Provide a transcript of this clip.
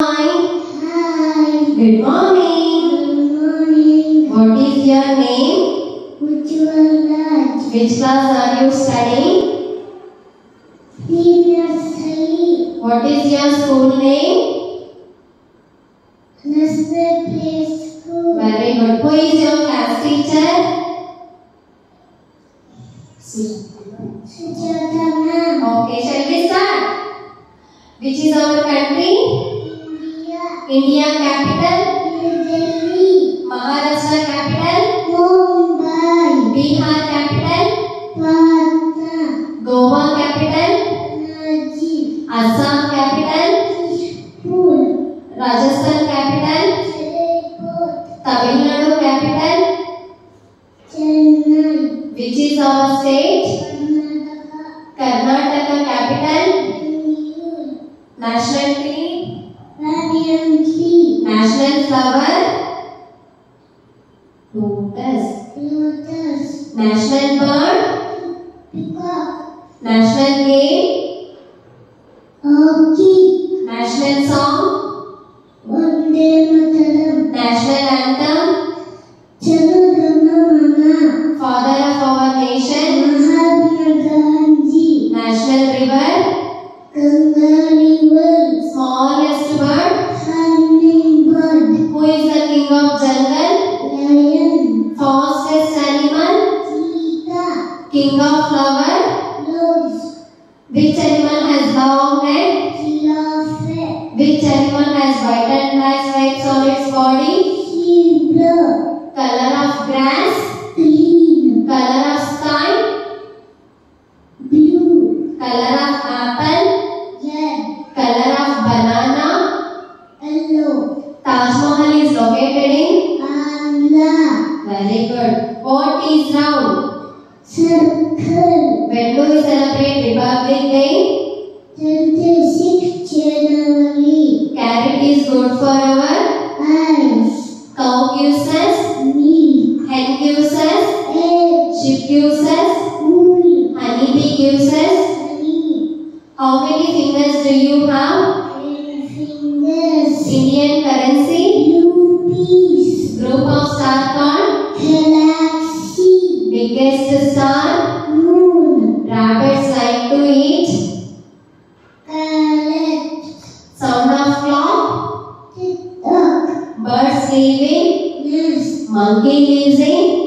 Hi. Good morning. Good morning. What is your name? Ujjwal Which class are you studying? Nursery. What is your school name? Nursery Play School. Very good. Who is your class teacher? Sujata ma'am. Okay, shall we start? Which is our country? India. India capital? New Delhi. Maharashtra capital? Mumbai. Bihar capital? Patna. Goa capital? Panaji. Assam capital? Tishpur. Rajasthan capital? Jaipur. Tamil Nadu capital? Chennai. Which is our state? Karnataka. Karnataka capital? Bangalore. National tree? Banyan tree. National flower? Lotus. Lotus. National bird? Peacock. National game? Hockey. National song? Vande Mataram. National flower? Rose. Which animal has long neck? Giraffe. Which animal has white and black stripes on its body? Zebra. Color of grass? Green. Color of sky? Blue. Color of apple? Red. Color of banana? Yellow. Taj Mahal is located in? Amla. Very good. What is round? Circle. When do we celebrate Republic Day? 26 January. Carrot is good for our Eyes. cow gives us, Milk. hen gives us, Egg. sheep gives us, Wool. honeybee gives us. Honey. How many fingers do you have? Ten fingers. Indian currency? Rupees. Group of star called? lives in? Yes. Monkey lives in?